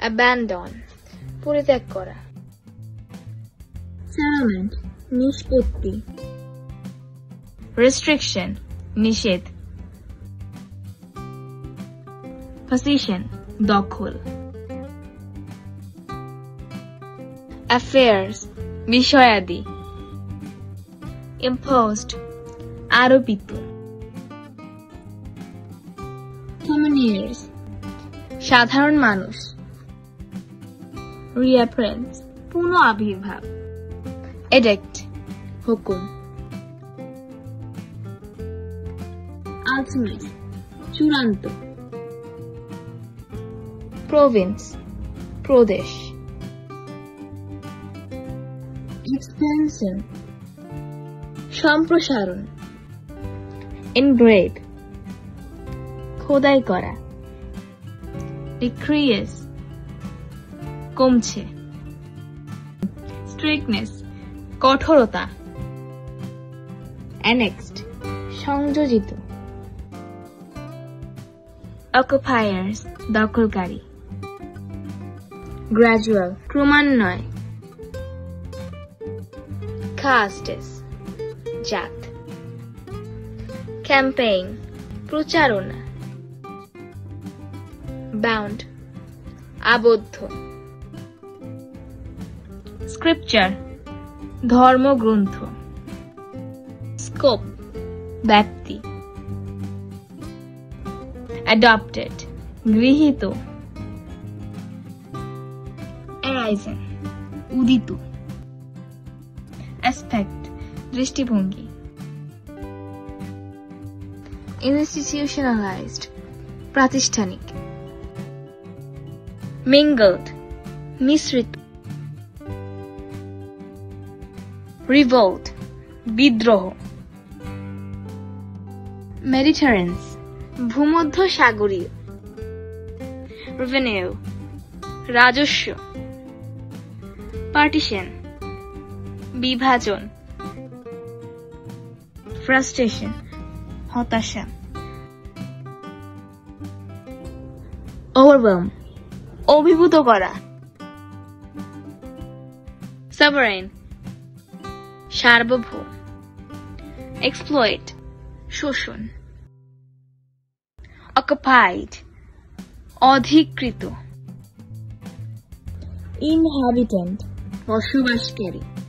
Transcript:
abandon পরিত্যাগ করা settlement নিষ্পত্তি restriction নিষেধ position দখল affairs বিষয়াদি imposed আরোপিত সাধারণ মানুষ রিয়াফারেন্স পুন আবির্ভাব। এডেক্ট হুকুম। আলসমেট চূড়ান্ত। প্রভিন্স প্রদেশ। এক্সপেনশন সম্প্রসারণ। ইনগ্রেড খোদাই করা। ডিক্রিয়েস কমছে। স্ট্রিকনেস কঠোরতা। Annexed সংযোজিত। Occupiers দখলকারী। গ্রাজুয়াল ক্রমান্বয়। Castes জাত। ক্যাম্পেইন প্রচারণা। বাউন্ড আবদ্ধ। স্ক্রিপচার ধর্মগ্রন্থ স্কোপ ব্যাপ্তি অ্যাডপ্টেড গৃহীত অ্যারাইজেন উদিত অ্যাসপেক্ট দৃষ্টিভঙ্গি institutionalized প্রাতিষ্ঠানিক mingled মিশ্রিত revolt বিদ্রোহ মেডিটারেন্স ভূমধ্য সাগরীয় revenue রাজস্ব পার্টিশন বিভাজন frustration হতাশা overwhelm অভিভূত করা sovereign সার্বভৌম। এক্সপ্লয়েড শোষণ। অকুপাইড অধিকৃত। ইনহাবিটেন্ট বসবাসকারী।